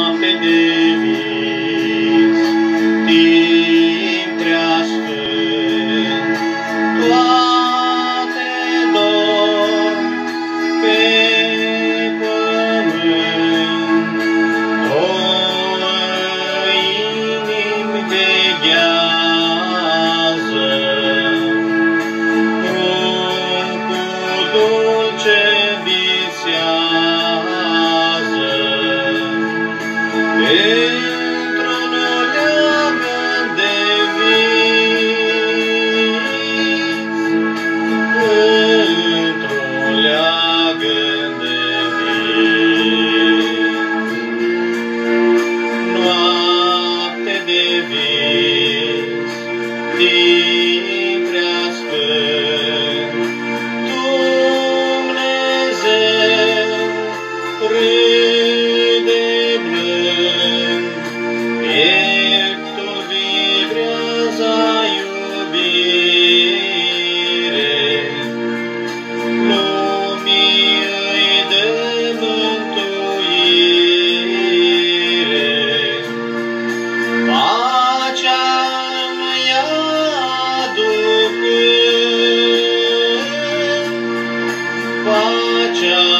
Amen. Leagăn de vis. Noapte de vis, pacea